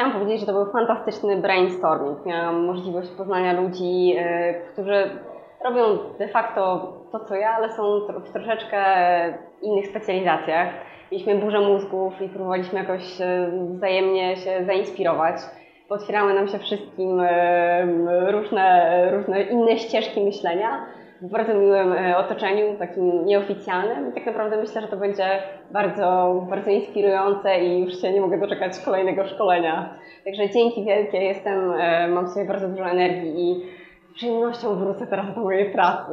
Chciałam powiedzieć, że to był fantastyczny brainstorming. Miałam możliwość poznania ludzi, e, którzy robią de facto to, co ja, ale są w troszeczkę innych specjalizacjach. Mieliśmy burzę mózgów i próbowaliśmy jakoś e, wzajemnie się zainspirować. Otwierały nam się wszystkim e, różne, różne inne ścieżki myślenia w bardzo miłym otoczeniu, takim nieoficjalnym. I tak naprawdę myślę, że to będzie bardzo, bardzo inspirujące i już się nie mogę doczekać kolejnego szkolenia. Także dzięki wielkie, jestem, mam sobie bardzo dużo energii i przyjemnością wrócę teraz do mojej pracy.